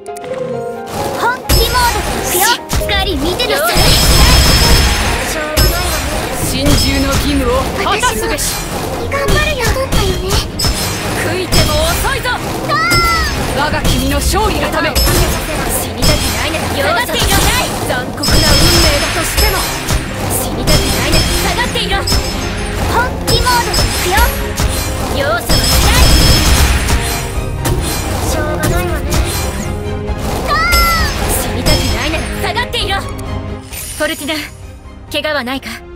本気モードでいくよしっかり見てなさい。しょうがないわね心中の義務を果たすべし。頑張るよ。だったよね悔いても遅いぞ。我が君の勝利のためフォルティナ怪我はないか？